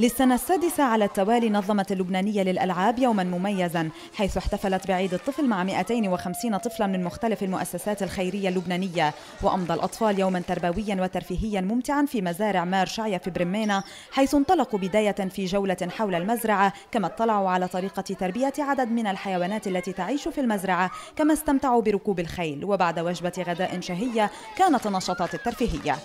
للسنة السادسة على التوالي نظمت اللبنانية للألعاب يوما مميزا حيث احتفلت بعيد الطفل مع 250 طفلا من مختلف المؤسسات الخيرية اللبنانية. وأمضى الأطفال يوما تربويا وترفيهيا ممتعا في مزارع مار شعية في برمينة حيث انطلقوا بداية في جولة حول المزرعة كما اطلعوا على طريقة تربية عدد من الحيوانات التي تعيش في المزرعة كما استمتعوا بركوب الخيل. وبعد وجبة غداء شهية كانت النشاطات الترفيهية.